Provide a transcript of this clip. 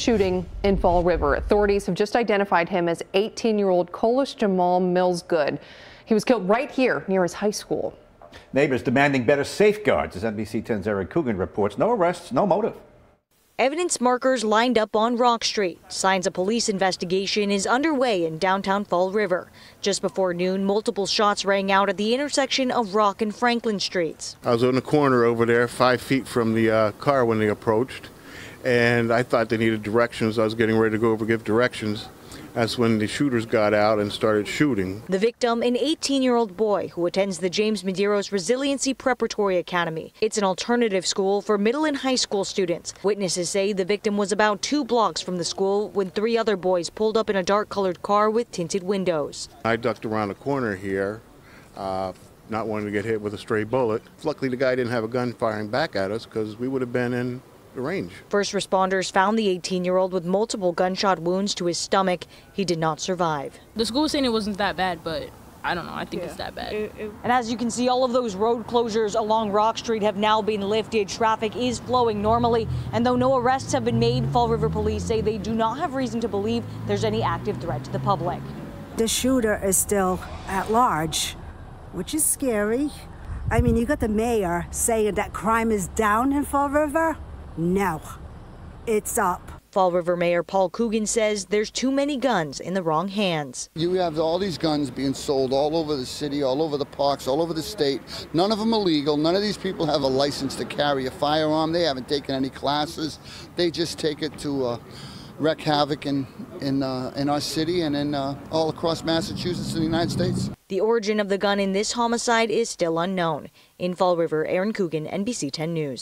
shooting in Fall River. Authorities have just identified him as 18-year-old Colish Jamal Mills Good. He was killed right here near his high school. Neighbors demanding better safeguards. As NBC 10's Eric Coogan reports, no arrests, no motive. Evidence markers lined up on Rock Street. Signs a police investigation is underway in downtown Fall River. Just before noon, multiple shots rang out at the intersection of Rock and Franklin Streets. I was on the corner over there, five feet from the uh, car when they approached, and I thought they needed directions. I was getting ready to go over give directions. That's when the shooters got out and started shooting. The victim, an 18 year old boy who attends the James Medeiros Resiliency Preparatory Academy. It's an alternative school for middle and high school students. Witnesses say the victim was about two blocks from the school when three other boys pulled up in a dark colored car with tinted windows. I ducked around the corner here. Uh, not wanting to get hit with a stray bullet. Luckily, the guy didn't have a gun firing back at us because we would have been in range. First responders found the 18 year old with multiple gunshot wounds to his stomach. He did not survive. The school was saying it wasn't that bad, but I don't know. I think yeah. it's that bad. It, it, and as you can see, all of those road closures along Rock Street have now been lifted. Traffic is flowing normally. And though no arrests have been made, Fall River police say they do not have reason to believe there's any active threat to the public. The shooter is still at large, which is scary. I mean, you got the mayor saying that crime is down in Fall River. No, it's up. Fall River Mayor Paul Coogan says there's too many guns in the wrong hands. You have all these guns being sold all over the city, all over the parks, all over the state. None of them are legal. None of these people have a license to carry a firearm. They haven't taken any classes. They just take it to uh, wreak havoc in in uh, in our city and in uh, all across Massachusetts and the United States. The origin of the gun in this homicide is still unknown. In Fall River, Aaron Coogan, NBC 10 News.